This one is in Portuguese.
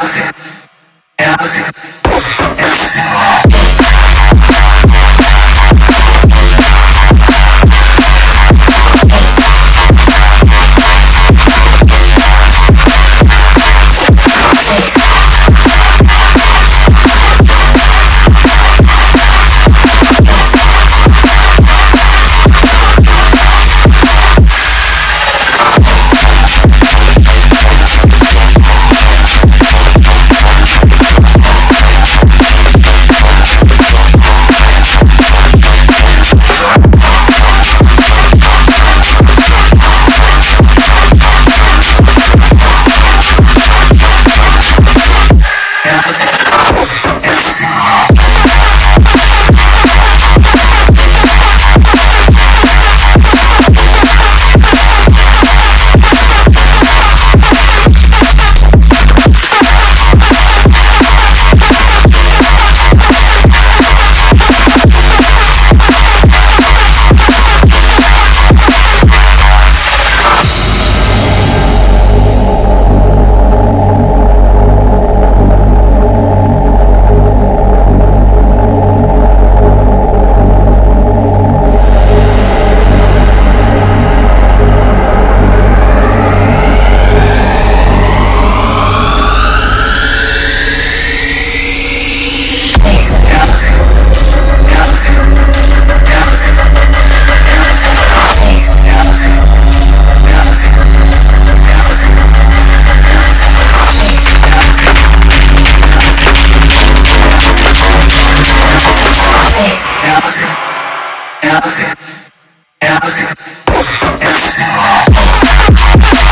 assim, é assim, é assim, é assim, é assim.